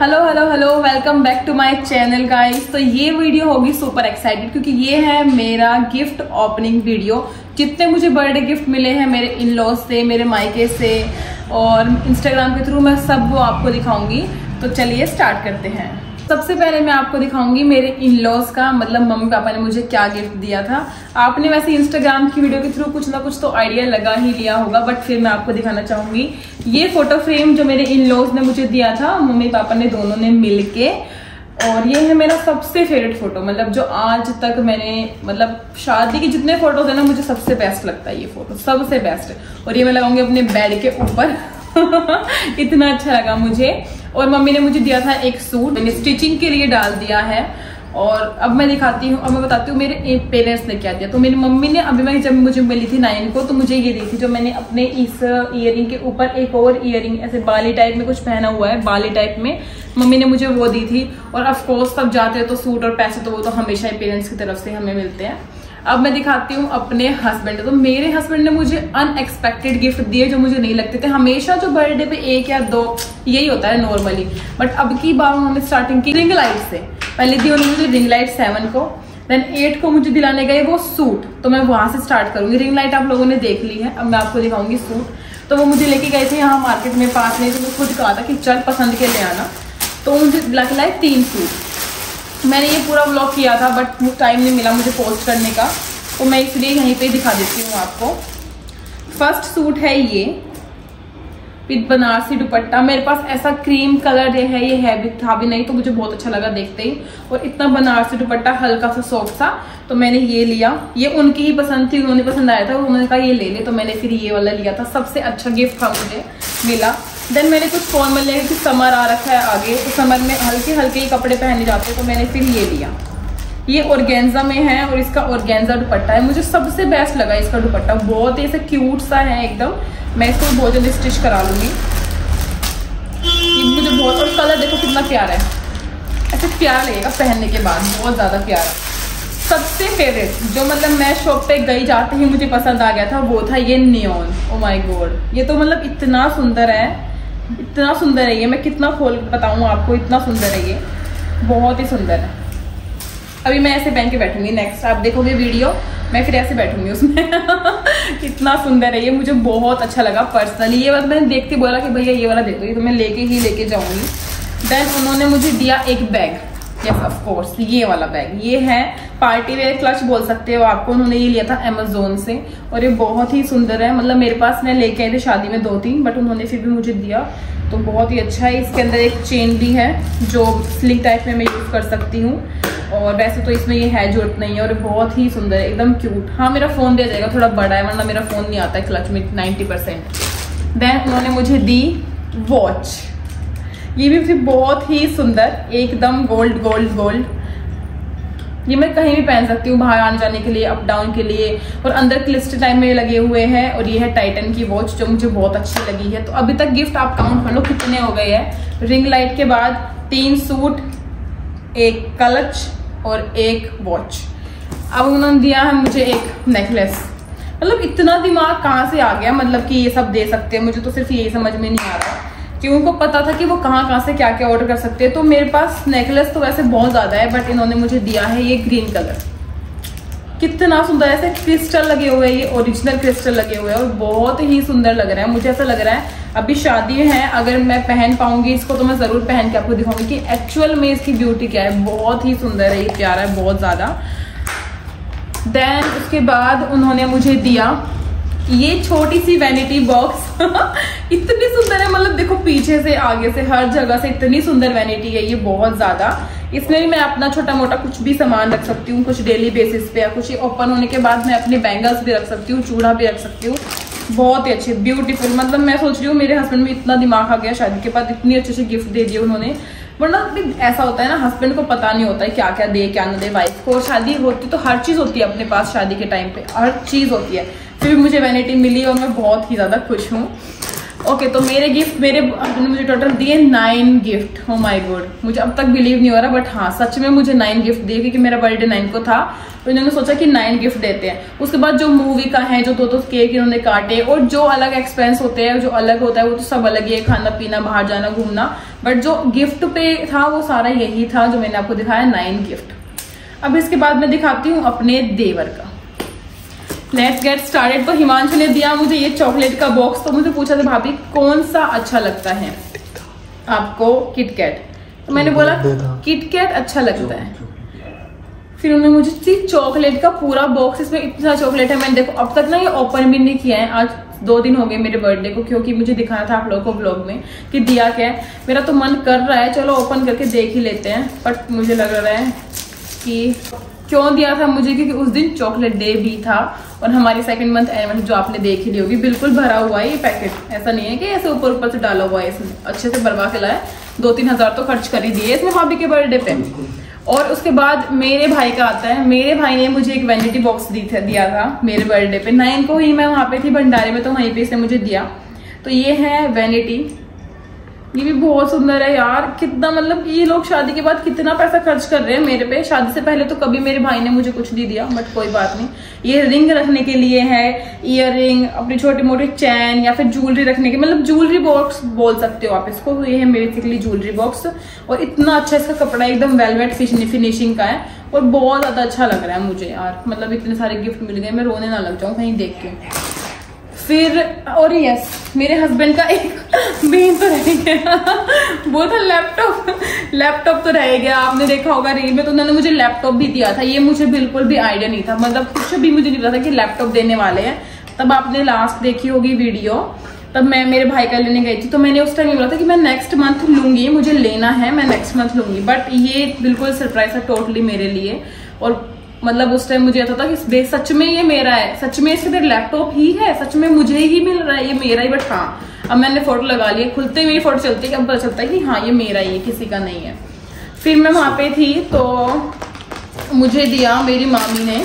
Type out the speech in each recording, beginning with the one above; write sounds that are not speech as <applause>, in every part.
Hello hello hello welcome back to my channel guys तो ये video होगी super excited क्योंकि ये है मेरा गिफ्ट ओपनिंग वीडियो जितने मुझे बर्थडे गिफ्ट मिले हैं मेरे इन लॉज से, मेरे मायके से और इंस्टाग्राम के थ्रू मैं सब वो आपको दिखाऊँगी। तो चलिए स्टार्ट करते हैं। सबसे पहले मैं आपको दिखाऊँगी मेरे इन लॉज का मतलब मम्मी पापा ने मुझे क्या गिफ्ट दिया था। आपने वैसे इंस्टाग्राम की वीडियो के थ्रू कुछ ना कुछ तो आइडिया लगा ही लिया होगा बट फिर मैं आपको दिखाना चाहूँगी। ये फ़ोटो फ्रेम जो मेरे इन लॉज ने मुझे दिया था, मम्मी पापा ने दोनों ने मिलके, और ये है मेरा सबसे फेवरेट फ़ोटो मतलब जो आज तक मैंने मतलब शादी के जितने फ़ोटोज़ है ना, मुझे सबसे बेस्ट लगता है ये फ़ोटो सबसे बेस्ट और ये मैं लगाऊँगी अपने बेड के ऊपर। <laughs> इतना अच्छा लगा मुझे। और मम्मी ने मुझे दिया था एक सूट, मैंने स्टिचिंग के लिए डाल दिया है। और अब मैं दिखाती हूँ अब मैं बताती हूँ, मेरे पेरेंट्स ने क्या दिया। तो मेरी मम्मी ने, अभी मैं जब मुझे मिली थी नाइन को तो मुझे ये दी थी, जो मैंने अपने इस इयर के ऊपर एक और इयर ऐसे बाली टाइप में कुछ पहना हुआ है, बाली टाइप में। मम्मी ने मुझे वो दी थी, और अफकोर्स तब जाते हैं तो सूट और पैसे तो वो तो हमेशा ही पेरेंट्स की तरफ़ से हमें मिलते हैं। अब मैं दिखाती हूँ अपने हस्बैंड तो मेरे हस्बैंड ने मुझे अनएक्सपेक्टेड गिफ्ट दिए जो मुझे नहीं लगते थे। हमेशा जो बर्थडे पे एक या दो, यही होता है नॉर्मली बट अब की बार उन्होंने स्टार्टिंग की रिंग लाइट से। पहले दी उन्होंने मुझे रिंग लाइट सेवन को। देन एट को मुझे दिलाने गए वो सूट तो मैं वहाँ से स्टार्ट करूँगी। रिंग लाइट आप लोगों ने देख ली है। अब मैं आपको दिखाऊँगी सूट तो वो मुझे लेके गए थे यहाँ मार्केट में पास में। तो मैं खुद कहा था कि चल पसंद के ले आना। तो मुझे दिला के लाए तीन सूट मैंने ये पूरा ब्लॉग किया था बट टाइम नहीं मिला मुझे पोस्ट करने का। तो मैं इसलिए यहीं पे दिखा देती हूँ आपको। फ़र्स्ट सूट है ये विद बनारसी दुपट्टा। मेरे पास ऐसा क्रीम कलर है, ये है भी था भी नहीं तो मुझे बहुत अच्छा लगा देखते ही। और इतना बनारसी दुपट्टा, हल्का सा सॉफ्ट सा तो मैंने ये लिया। ये उनकी ही पसंद थी, उन्होंने पसंद आया था, उन्होंने कहा, ये ले ले। तो मैंने फिर ये वाला लिया था। सबसे अच्छा गिफ्ट था मुझे, मिला। देन मैंने कुछ फॉर्मल लिया कि समर आ रखा है आगे। तो समर में हल्के हल्के ही कपड़े पहने जाते हैं तो मैंने फिर ये लिया। ये ऑर्गेन्जा में है और इसका ऑर्गेन्जा दुपट्टा है। मुझे सबसे बेस्ट लगा इसका दुपट्टा। बहुत ही ऐसे क्यूट सा है एकदम। मैं इसको बहुत जल्दी स्टिच करा लूँगी। मुझे बहुत और कलर देखो कितना प्यारा है। ऐसे प्यार लगेगा पहनने के बाद। बहुत ज़्यादा प्यार। सबसे फेवरेट जो मतलब मैं शॉप पे गई जाते ही मुझे पसंद आ गया था, वो था ये नियोन ओ माय गॉड ये तो मतलब इतना सुंदर है। इतना सुंदर है ये। मैं कितना खोल बताऊँ आपको, इतना सुंदर है ये। बहुत ही सुंदर है। अभी मैं ऐसे पहन के बैठूँगी नेक्स्ट आप देखोगे वीडियो, मैं फिर ऐसे बैठूँगी उसमें। <laughs> कितना सुंदर है ये, मुझे बहुत अच्छा लगा पर्सनली ये बात मैंने देखते बोला कि भैया ये वाला दे दो ये तो मैं लेके ही लेके जाऊँगी। देन उन्होंने मुझे दिया एक बैग यस ऑफ़ कोर्स ये वाला बैग ये है पार्टी वेयर क्लच बोल सकते हो आपको. उन्होंने ये लिया था अमेजोन से. और ये बहुत ही सुंदर है. मतलब मेरे पास मैं लेके आई थी शादी में दो तीन बट उन्होंने फिर भी मुझे दिया. तो बहुत ही अच्छा है. इसके अंदर एक चेन भी है, जो स्लिंग टाइप में मैं यूज़ कर सकती हूँ. और वैसे तो इसमें ये है ज़रूरत नहीं है और बहुत ही सुंदर है. एकदम क्यूट हाँ मेरा फ़ोन दे जाएगा थोड़ा बड़ा है, वरना मेरा फ़ोन नहीं आता है क्लच में नाइन्टी परसेंट देन उन्होंने मुझे दी वॉच ये भी फिर बहुत ही सुंदर, एकदम गोल्ड गोल्ड गोल्ड ये मैं कहीं भी पहन सकती हूँ, बाहर आने जाने के लिए अप डाउन के लिए। और अंदर क्लिस्ट टाइम में लगे हुए हैं, और ये है टाइटन की वॉच जो मुझे बहुत अच्छी लगी है। तो अभी तक गिफ्ट आप काउंट कर लो, कितने हो गए हैं। रिंग लाइट के बाद तीन सूट एक कलच और एक वॉच अब उन्होंने दिया है मुझे एक नेकलेस मतलब इतना दिमाग कहाँ से आ गया? मतलब कि ये सब दे सकते हैं? मुझे तो सिर्फ़ यही समझ में नहीं आ रहा। कि उनको पता था कि वो कहाँ कहाँ से क्या क्या ऑर्डर कर सकते हैं। तो मेरे पास नेकलेस तो वैसे बहुत ज़्यादा है बट इन्होंने मुझे दिया है ये ग्रीन कलर कितना सुंदर, ऐसे क्रिस्टल लगे हुए हैं, ये ओरिजिनल क्रिस्टल लगे हुए हैं और बहुत ही सुंदर लग रहा है। मुझे ऐसा लग रहा है, अभी शादी है, अगर मैं पहन पाऊँगी इसको तो मैं ज़रूर पहन के आपको दिखाऊँगी कि एक्चुअल में इसकी ब्यूटी क्या है। बहुत ही सुंदर है, ये प्यारा है, बहुत ज़्यादा। देन उसके बाद उन्होंने मुझे दिया ये छोटी सी वैनिटी बॉक्स <laughs> इतनी सुंदर है मतलब देखो पीछे से, आगे से, हर जगह से इतनी सुंदर वैनिटी है ये बहुत ज़्यादा। इसमें भी मैं अपना छोटा मोटा कुछ भी सामान रख सकती हूँ, कुछ डेली बेसिस पे या कुछ ओपन होने के बाद मैं अपने बैंगल्स भी रख सकती हूँ चूड़ा भी रख सकती हूँ। बहुत ही अच्छे ब्यूटीफुल मतलब मैं सोच रही हूँ मेरे हस्बैंड में इतना दिमाग आ गया, शादी के बाद इतनी अच्छे से गिफ्ट दे दिए उन्होंने। वरना ऐसा होता है ना हस्बैंड को पता नहीं होता है क्या क्या दे, क्या ना दे वाइफ को। शादी होती तो हर चीज़ होती है अपने पास शादी के टाइम पे, हर चीज़ होती है। फिर भी मुझे वैनिटी मिली और मैं बहुत ही ज़्यादा खुश हूँ। ओके तो मेरे गिफ्ट मेरे हस्बैंड ने मुझे टोटल दिए nine gift oh my god मुझे अब तक बिलीव नहीं हो रहा बट हाँ सच में मुझे नाइन गिफ्ट दिए क्योंकि मेरा बर्थडे नाइन को था। तो इन्होंने सोचा कि नाइन गिफ्ट देते हैं। उसके बाद जो मूवी का है, जो दो दो केक इन्होंने काटे और जो अलग एक्सपेंस होते हैं, जो अलग होता है, वो तो सब अलग ही है, खाना पीना, बाहर जाना, घूमना। बट जो गिफ्ट पे था, वो सारा यही था, जो मैंने आपको दिखाया नाइन गिफ्ट अब इसके बाद मैं दिखाती हूँ अपने देवर का। लेट्स गेट स्टार्टेड तो हिमांशु ने दिया मुझे ये चॉकलेट का बॉक्स तो मुझे पूछा था भाभी कौन सा अच्छा लगता है? आपको किटकैट तो मैंने बोला किटकैट अच्छा लगता है. फिर उन्होंने मुझे सिर्फ़ चॉकलेट का पूरा बॉक्स इसमें इतना चॉकलेट है मैंने देखो अब तक ना ये ओपन भी नहीं किया है। आज दो दिन हो गए मेरे बर्थडे को क्योंकि मुझे दिखाना था आप लोगों को ब्लॉग में कि दिया क्या है। मेरा तो मन कर रहा है चलो ओपन करके देख ही लेते हैं। बट मुझे लग रहा है कि क्यों दिया था मुझे? क्योंकि उस दिन चॉकलेट डे भी था और हमारी सेकंड मंथ एनिवर्सरी जो आपने देख ली होगी बिल्कुल भरा हुआ है ये पैकेट ऐसा नहीं है कि ऐसे ऊपर ऊपर से डाला हुआ है इसमें। अच्छे से भरवा के लाए दो तीन हज़ार तो खर्च कर ही दिए इसमें भाभी के बर्थडे पे। और उसके बाद मेरे भाई का आता है। मेरे भाई ने मुझे एक वैनिटी बॉक्स दी था, दिया था मेरे बर्थडे पे। नाइन को ही मैं वहाँ पे थी, भंडारे में तो वहीं पे इसने मुझे दिया। तो ये है वैनिटी ये भी बहुत सुंदर है यार। कितना मतलब ये लोग शादी के बाद कितना पैसा खर्च कर रहे हैं मेरे पे? शादी से पहले तो कभी मेरे भाई ने मुझे कुछ नहीं दिया बट कोई बात नहीं। ये रिंग रखने के लिए है इयर रिंग अपनी छोटी मोटी चैन या फिर ज्वेलरी रखने के मतलब ज्वेलरी बॉक्स बोल सकते हो आप इसको। ये है बेसिकली ज्वेलरी बॉक्स और इतना अच्छा इसका कपड़ा एकदम वेलवेट फिनिशिंग का है। और बहुत ज़्यादा अच्छा लग रहा है मुझे यार। मतलब इतने सारे गिफ्ट मिल गए, मैं रोने ना लग जाऊँ, कहीं देख के। फिर, और यस मेरे हस्बैंड का एक मेन तो रह गया। वो था लैपटॉप लैपटॉप तो रह गया। आपने देखा होगा रील में तो उन्होंने मुझे लैपटॉप भी दिया था। ये मुझे बिल्कुल भी आइडिया नहीं था। मतलब कुछ भी मुझे नहीं पता था कि लैपटॉप देने वाले हैं। तब आपने लास्ट देखी होगी वीडियो तब मैं, मेरे भाई का लेने गई थी। तो मैंने उस टाइम ये बोला था कि मैं नेक्स्ट मंथ लूँगी। मुझे लेना है, मैं नेक्स्ट मंथ लूँगी। बट ये बिल्कुल सरप्राइज़ था टोटली मेरे लिए। और मतलब उस टाइम मुझे था कि सच में ये मेरा है, सच में इसके लैपटॉप ही है, सच में मुझे ही मिल रहा है, ये मेरा ही बट हाँ अब मैंने फ़ोटो लगा लिया खुलते हुए फ़ोटो चलती है कि अब पता चलता है कि हाँ ये मेरा ही है, किसी का नहीं है। फिर मैं वहाँ पे थी तो मुझे दिया मेरी मामी ने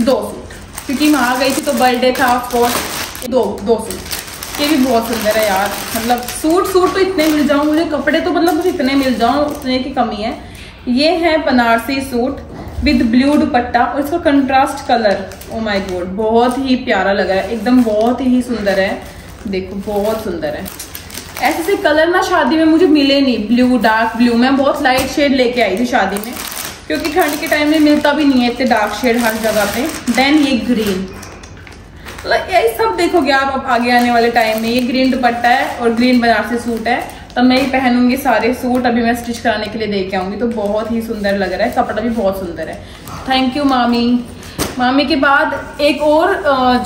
दो सूट क्योंकि वहाँ गई थी तो बर्थडे था ऑफकोर्स दो दो सूट ये भी बहुत सुंदर है यार मतलब सूट सूट तो इतने मिल जाऊँ, मुझे कपड़े तो मतलब मुझे इतने मिल जाऊँ, उतने की कमी है। ये है Banarasi suit with blue dupatta और इसका contrast colour oh my god बहुत ही प्यारा लग है। एकदम बहुत ही सुंदर है। देखो, बहुत सुंदर है। ऐसे से कलर ना शादी में मुझे मिले नहीं। ब्लू डार्क ब्लू मैं बहुत लाइट शेड लेके आई थी शादी में, क्योंकि ठंड के टाइम में मिलता भी नहीं है इतने डार्क शेड हर जगह पे। देन ये ग्रीन मतलब यही सब देखोगे आप अब आगे आने वाले टाइम में। ये ग्रीन दुपट्टा है और ग्रीन बनारसी सूट है। तब मैं ही पहनूँगी सारे सूट, अभी मैं स्टिच कराने के लिए दे के आऊँगी। तो बहुत ही सुंदर लग रहा है, कपड़ा भी बहुत सुंदर है। थैंक यू मामी। मामी के बाद एक और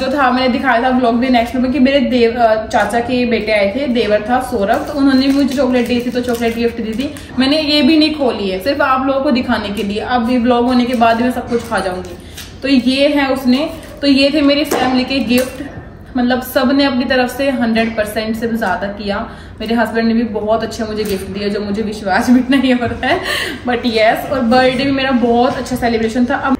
जो था, मैंने दिखाया था ब्लॉग भी नेक्स्ट में कि, मेरे देव चाचा के बेटे आए थे, देवर था सौरभ। तो उन्होंने मुझे चॉकलेट दी थी तो चॉकलेट गिफ्ट दी थी। मैंने ये भी नहीं खोली है, सिर्फ़ आप लोगों को दिखाने के लिए। अब ये ब्लॉग होने के बाद मैं सब कुछ खा जाऊँगी। तो ये है उसने तो ये थे मेरी फैमिली के गिफ्ट मतलब सबने अपनी तरफ़ से हंड्रेड परसेंट से ज़्यादा किया। मेरे हस्बैंड ने भी बहुत अच्छे मुझे गिफ्ट दिया जो मुझे विश्वास भी <laughs> नहीं होता है। बट येस और बर्थडे भी मेरा बहुत अच्छा सेलिब्रेशन था। अब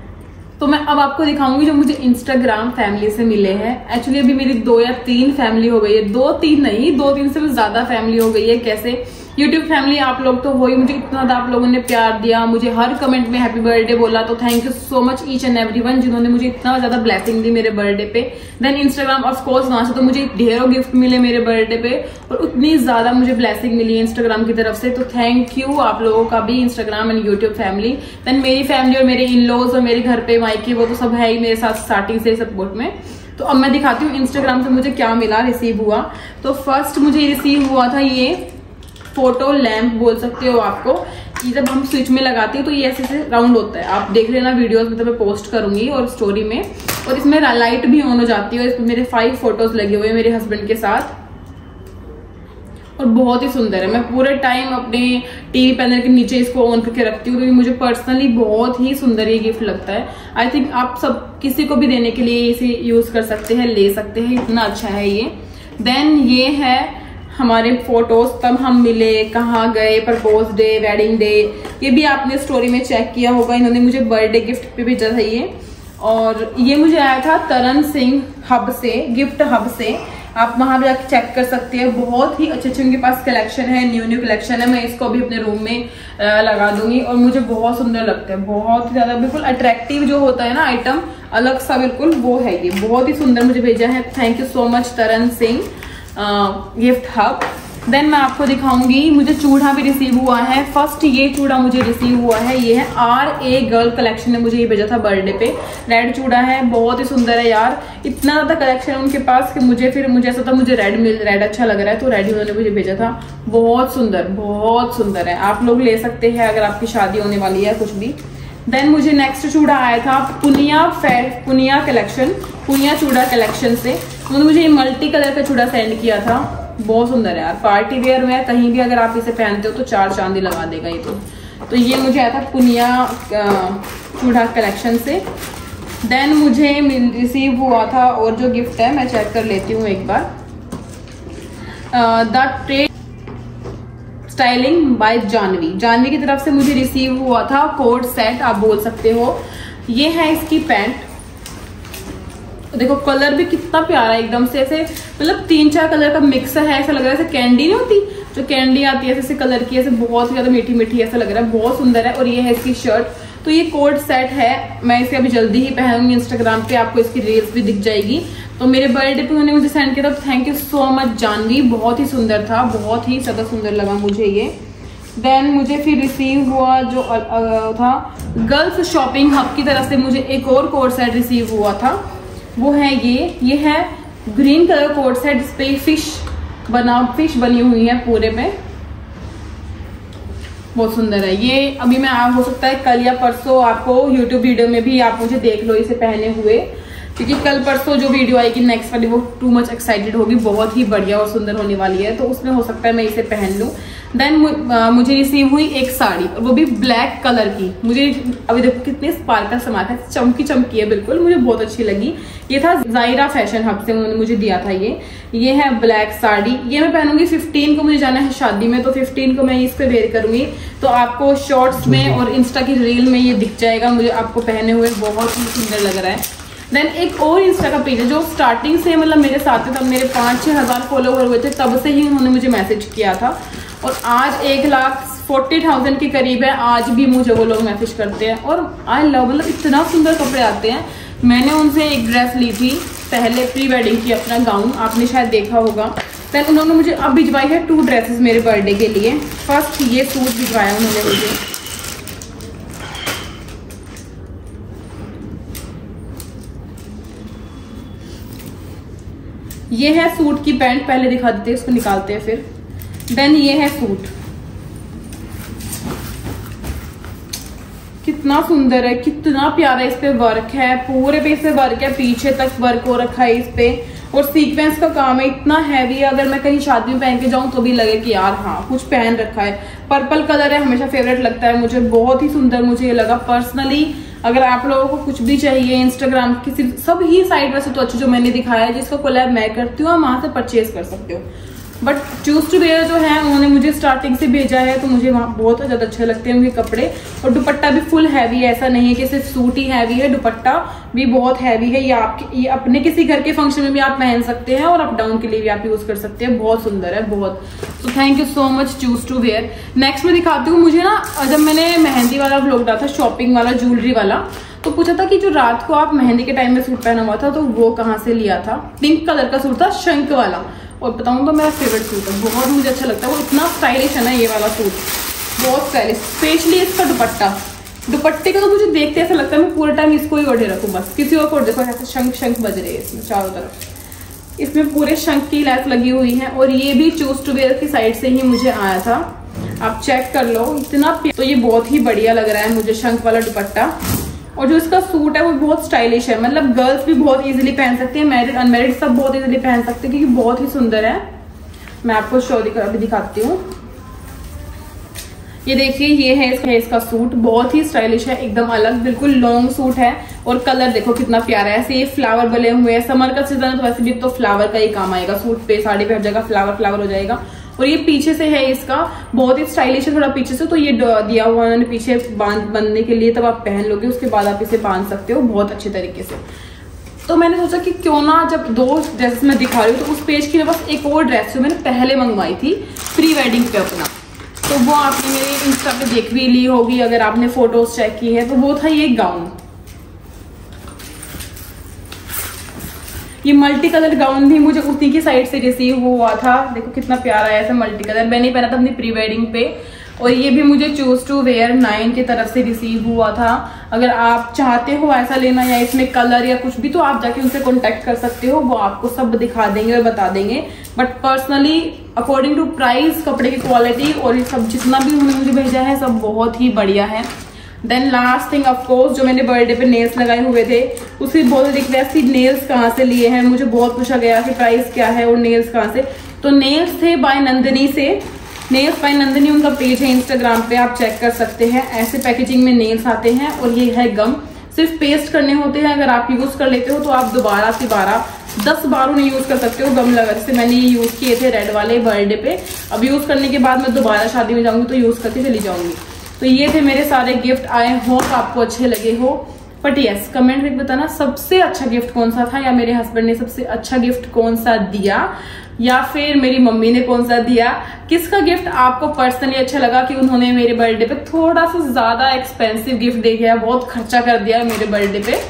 तो मैं अब आपको दिखाऊँगी जो मुझे इंस्टाग्राम फैमिली से मिले हैं। एक्चुअली अभी मेरी दो या तीन फैमिली हो गई है। दो तीन नहीं, दो तीन से ज़्यादा फैमिली हो गई है। कैसे? यूट्यूब फैमिली आप लोग तो वही, मुझे इतना ज़्यादा आप लोगों ने प्यार दिया, मुझे हर कमेंट में हैप्पी बर्थडे बोला तो thank you so much each and every one जिन्होंने मुझे इतना ज़्यादा ब्लेसिंग दी मेरे बर्थडे पे। देन इंस्टाग्राम ऑफकोर्स वहाँ से तो मुझे ढेरों गिफ्ट मिले मेरे बर्थडे पे, और उतनी ज़्यादा मुझे ब्लेसिंग मिली इंस्टाग्राम की तरफ़ से तो थैंक यू आप लोगों का भी Instagram and YouTube family then मेरी फैमिली और मेरे इन लॉज और मेरे घर पे माइकी वो तो सब है ही मेरे साथ स्टार्टिंग से सपोर्ट में। तो अब मैं दिखाती हूँ इंस्टाग्राम से मुझे क्या मिला रिसीव हुआ। तो फ़र्स्ट मुझे रिसीव हुआ था ये फ़ोटो लैम्प बोल सकते हो आपको, कि जब हम स्विच में लगाते हैं तो ये ऐसे ऐसे राउंड होता है। आप देख लेना वीडियोस में तो मैं पोस्ट करूँगी और स्टोरी में। और इसमें लाइट भी ऑन हो जाती है और इसमें मेरे फाइव फ़ोटोज़ लगे हुए हैं मेरे हस्बैंड के साथ। और बहुत ही सुंदर है। मैं पूरे टाइम अपने टीवी पैनल के नीचे इसको ऑन करके रखती हूँ, क्योंकि मुझे पर्सनली बहुत ही सुंदर ये गिफ्ट लगता है। आई थिंक आप सब किसी को भी देने के लिए इसे यूज़ कर सकते हैं, ले सकते हैं, इतना अच्छा है ये। देन ये है हमारे फ़ोटोज़ तब हम मिले, कहाँ गए प्रपोज डे वेडिंग डे ये भी आपने स्टोरी में चेक किया होगा। इन्होंने मुझे बर्थडे गिफ्ट पे भेजा था ये। और ये मुझे आया था तरन सिंह हब से गिफ्ट हब से। आप वहाँ भी जाकर चेक कर सकते हैं। बहुत ही अच्छे अच्छे उनके पास कलेक्शन है न्यू न्यू कलेक्शन है। मैं इसको भी अपने रूम में लगा दूँगी और मुझे बहुत सुंदर लगता है। बहुत ही ज़्यादा बिल्कुल अट्रैक्टिव जो होता है ना आइटम अलग सा बिल्कुल वो है ये। बहुत ही सुंदर मुझे भेजा है। Thank you so much Taran Singh. Gift hub then मैं आपको दिखाऊँगी, मुझे चूड़ा भी रिसीव हुआ है। फ़र्स्ट ये चूड़ा मुझे रिसीव हुआ है, ये है आर ए गर्ल कलेक्शन ने मुझे ये भेजा था बर्थडे पे। रेड चूड़ा है, बहुत ही सुंदर है यार। इतना ज़्यादा कलेक्शन है उनके पास कि मुझे फिर मुझे ऐसा था, मुझे रेड मिल रेड अच्छा लग रहा है तो रेड उन्होंने मुझे भेजा था। बहुत सुंदर बहुत सुंदर है। आप लोग ले सकते हैं अगर आपकी शादी होने वाली है कुछ भी। देन मुझे नेक्स्ट चूड़ा आया था, पुनिया फेर पुनिया कलेक्शन पुनिया चूड़ा कलेक्शन से। उन्होंने मुझे ये मल्टी कलर का चूड़ा सेंड किया था। बहुत सुंदर है यार। पार्टी वेयर में कहीं भी अगर आप इसे पहनते हो तो चार चांदी लगा देगा ये तो। तो ये मुझे आया था पुनिया चूड़ा कलेक्शन से। देन मुझे रिसीव हुआ था और जो गिफ्ट है, मैं चेक कर लेती हूँ एक बार। The trade styling by Janvi. Janvi की तरफ़ से मुझे रिसीव हुआ था कोड सेट, आप बोल सकते हो। ये है इसकी पैंट। देखो कलर भी कितना प्यारा है, एकदम से ऐसे मतलब तीन चार कलर का मिक्स है, ऐसा लग रहा है, ऐसे कैंडी नहीं होती? जो कैंडी आती है, ऐसे कलर की, ऐसे बहुत ज़्यादा मीठी मीठी ऐसा लग रहा है, बहुत सुंदर है, और ये है इसकी शर्ट तो ये कोड सेट है, मैं इसे अभी जल्दी ही पहनूँगी इंस्टाग्राम पे, आपको इसकी रील्स भी दिख जाएगी। तो मेरे बर्थडे पे उन्होंने मुझे सेंड किया था thank you so much Janvi. बहुत ही सुंदर था, बहुत ही ज़्यादा सुंदर लगा मुझे ये। देन मुझे फिर रिसीव हुआ जो था गर्ल्स शॉपिंग हब की तरफ़ से मुझे एक और कोड सेट रिसीव हुआ था। वो है ये ये है ग्रीन कलर कोट है जिसपे फ़िश बना फ़िश बनी हुई है पूरे में। बहुत सुंदर है। ये अभी मैं, हो सकता है कल या परसों आपको यूट्यूब वीडियो में भी आप मुझे देख लो, इसे पहने हुए। क्योंकि कल परसों जो वीडियो आएगी नेक्स्ट वाली वो टू मच एक्साइटेड होगी बहुत ही बढ़िया और सुंदर होने वाली है तो उसमें हो सकता है मैं इसे पहन लूँ। देन मुझे रिसीव हुई एक साड़ी और वो भी ब्लैक कलर की। मुझे अभी देखो कितने स्पार्कल समाता है चमकी चमकी है बिल्कुल मुझे बहुत अच्छी लगी। ये था जायरा फ़ैशन हब से उन्होंने मुझे दिया था ये। ये है ब्लैक साड़ी। ये मैं पहनूँगी 15 को मुझे जाना है शादी में तो 15 को मैं इस पर वेयर करूँगी। तो आपको शॉर्ट्स में और इंस्टा की रील में ये दिख जाएगा मुझे आपको पहने हुए बहुत ही सुंदर लग रहा है। देन एक और इंस्टा का पेज है, जो स्टार्टिंग से मतलब मेरे साथ थे, तब मेरे पाँच छः हज़ार फॉलोवर हुए थे, तब से ही उन्होंने मुझे मैसेज किया था। और आज एक लाख फोर्टी थाउज़ेंड के करीब है, आज भी मुझे वो लोग मैसेज करते हैं। और आई लव मतलब इतना सुंदर कपड़े आते हैं। मैंने उनसे एक ड्रेस ली थी, पहले प्री वेडिंग की अपना गाउन आपने शायद देखा होगा। देन उन्होंने मुझे, अब भिजवाई है टू ड्रेसेस मेरे बर्थडे के लिए। फ़र्स्ट ये सूट भिजवाया उन्होंने मुझे। ये है सूट की पैंट, पहले दिखा देते हैं, इसको निकालते हैं फिर। देन ये है सूट। कितना सुंदर है, कितना प्यारा इस पे वर्क है, पूरे पे से वर्क है, पीछे तक वर्क हो रखा है इस पे। और सीक्वेंस का काम है, इतना हैवी है, अगर मैं कहीं शादी में पहन के जाऊँ तो भी लगे कि यार हाँ कुछ पहन रखा है। पर्पल कलर है, हमेशा फेवरेट लगता है मुझे, बहुत ही सुंदर मुझे ये लगा। पर्सनली अगर आप लोगों को कुछ भी चाहिए इंस्टाग्राम किसी सब ही साइट वैसे तो अच्छी जो मैंने दिखाया है, जिसका कोलैब मैं करती हूँ, आप वहाँ से परचेज कर सकते हो। बट चूज़ टू वेयर जो है, उन्होंने मुझे स्टार्टिंग से भेजा है तो मुझे वहाँ बहुत ज़्यादा अच्छे लगते हैं उनके कपड़े। और दुपट्टा भी फुल हैवी है, ऐसा नहीं है कि सिर्फ़ सूट ही हैवी है, दुपट्टा भी बहुत हैवी है। ये आपके, ये अपने किसी घर के फ़ंक्शन में भी आप पहन सकते हैं और अप डाउन के लिए भी आप यूज़ कर सकते हैं। बहुत सुंदर है, बहुत। तो thank you so much choose to wear next मैं दिखाती हूँ, मुझे ना, जब मैंने मेहंदी वाला ब्लॉग डाला था शॉपिंग वाला ज्वेलरी वाला तो पूछा था कि जो रात को आप मेहंदी के टाइम में सूट पहना हुआ था तो वो कहाँ से लिया था? पिंक कलर का सूट था शंक वाला। और बताऊँ तो मेरा फेवरेट सूट है। बहुत मुझे अच्छा लगता है। वो इतना स्टाइलिश है ना ये वाला सूट बहुत स्टाइलिश स्पेशली इसका दुपट्टा। दुपट्टे का तो मुझे देखते ऐसा लगता है, मैं पूरा टाइम इसको ही ओढ़े रखूँ बस। किसी और को देखो, ऐसे शंख शंख बज रहे हैं इसमें चारों तरफ़। इसमें पूरे शंख की लैस लगी हुई है और ये भी चूज़ टू वेयर की साइड से ही मुझे आया था। आप चेक कर लो, इतना तो ये बहुत ही बढ़िया लग रहा है मुझे शंख वाला दुपट्टा। और जो इसका सूट है वो बहुत स्टाइलिश है। मतलब गर्ल्स भी बहुत इजीली पहन सकती हैं मैरिड अनमेरिड सब बहुत इजीली पहन सकते हैं क्योंकि बहुत ही सुंदर है। मैं आपको शो अभी दिखाती हूँ। ये देखिए ये है इसका, है इसका सूट। बहुत ही स्टाइलिश है एकदम अलग बिल्कुल लॉन्ग सूट है। और कलर देखो कितना प्यारा है। ऐसे ये फ्लावर बने हुए हैं। समर का सीज़न है तो वैसे भी तो फ्लावर का ही काम आएगा। सूट पे साड़ी पे हर जगह फ्लावर फ्लावर हो जाएगा। और ये पीछे से है इसका। बहुत ही स्टाइलिश है थोड़ा पीछे से तो ये दिया हुआ उन्होंने पीछे बाँध बनने के लिए, तब आप पहन लोगे, उसके बाद आप इसे बाँध सकते हो बहुत अच्छे तरीके से। तो मैंने सोचा कि क्यों ना जब दो ड्रेसेस मैं दिखा रही हूँ तो उस पेज की बस एक और ड्रेस जो मैंने पहले मंगवाई थी प्री वेडिंग पे अपना। तो वो आपने मेरे इंस्टा पे देख भी ली होगी, अगर आपने फ़ोटोज़ चेक की है तो वो था ये गाउन ये मल्टी कलर गाउन भी मुझे उसी की साइड से रिसीव हुआ था। देखो कितना प्यारा है ऐसा मल्टी कलर मैंने पहना था अपनी प्री वेडिंग पे और ये भी मुझे चूज़ टू वेयर नाइन की तरफ़ से रिसीव हुआ था। अगर आप चाहते हो ऐसा लेना या इसमें कलर या कुछ भी तो आप जाके उनसे कॉन्टेक्ट कर सकते हो। वो आपको सब दिखा देंगे और बता देंगे। But personally according to price कपड़े की क्वालिटी और ये सब जितना भी उन्होंने मुझे भेजा है, सब बहुत ही बढ़िया है। देन लास्ट थिंग ऑफकोर्स जो मैंने बर्थडे पे नेल्स लगाए हुए थे उसकी बहुत रिक्वेस्ट थी नेल्स कहाँ से लिए हैं? मुझे बहुत पूछा गया कि प्राइस क्या है और नेल्स कहाँ से। तो नेल्स थे बाय नंदनी से। नेल्स बाय नंदिनी उनका पेज है इंस्टाग्राम पे, आप चेक कर सकते हैं। ऐसे पैकेजिंग में नेल्स आते हैं और ये है गम सिर्फ़ पेस्ट करने होते हैं, अगर आप यूज़ कर लेते हो तो आप दोबारा से बारह दस बार उन्हें यूज़ कर सकते हो गम लगा जैसे मैंने ये यूज़ किए थे रेड वाले बर्थडे पे। अब यूज़ करने के बाद मैं दोबारा शादी में जाऊँगी तो यूज़ करके चली जाऊँगी। तो ये थे मेरे सारे गिफ्ट आए हो आपको अच्छे लगे हो. बट यस कमेंट में बताना सबसे अच्छा गिफ्ट कौन सा था या मेरे हस्बैंड ने सबसे अच्छा गिफ्ट कौन सा दिया? या फिर मेरी मम्मी ने कौन सा दिया? किसका गिफ्ट आपको पर्सनली अच्छा लगा कि उन्होंने मेरे बर्थडे पे थोड़ा सा ज़्यादा एक्सपेंसिव गिफ्ट दे गया बहुत खर्चा कर दिया मेरे बर्थडे पे?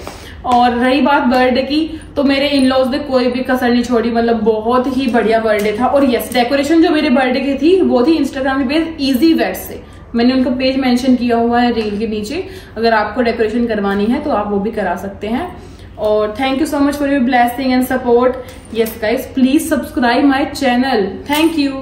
और रही बात बर्थडे की तो मेरे इन लॉज ने कोई भी कसर नहीं छोड़ी मतलब बहुत ही बढ़िया बर्थडे था। और यस डेकोरेशन जो मेरे बर्थडे की थी, वो थी इंस्टाग्राम पे इजी वेट से। मैंने उनका पेज मेंशन किया हुआ है रील के नीचे। अगर आपको डेकोरेशन करवानी है तो आप वो भी करा सकते हैं। और thank you so much for your blessing and support yes guys please subscribe my channel thank you